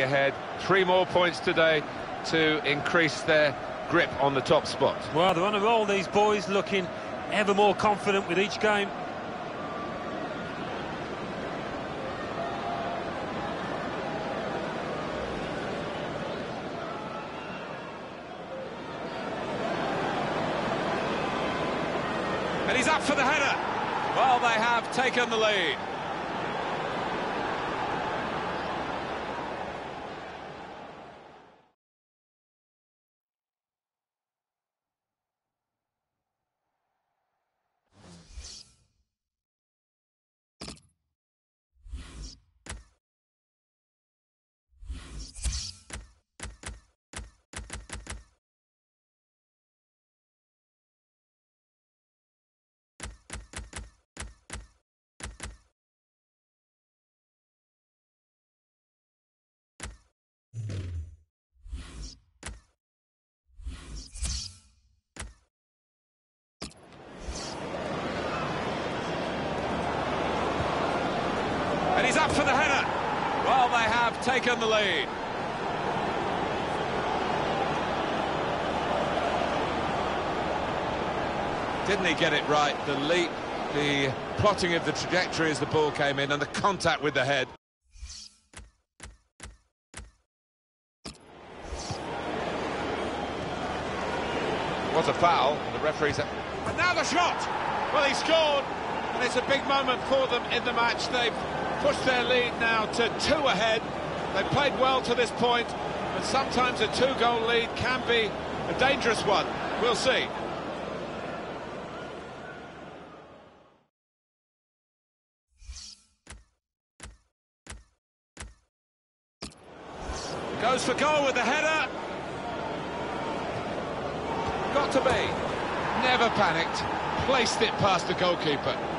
ahead. Three more points today to increase their grip on the top spot. Well, they're on a roll, these boys, looking ever more confident with each game. And he's up for the header. Well, they have taken the lead. And he's up for the header. Well, they have taken the lead. Didn't he get it right? The leap, the plotting of the trajectory as the ball came in and the contact with the head. Was a foul, the referee's... And now the shot! Well, he scored, and it's a big moment for them in the match. They've pushed their lead now to two ahead. They played well to this point, point, but sometimes a two-goal lead can be a dangerous one. We'll see. Goes for goal with the header. Got to be. Never panicked. Placed it past the goalkeeper.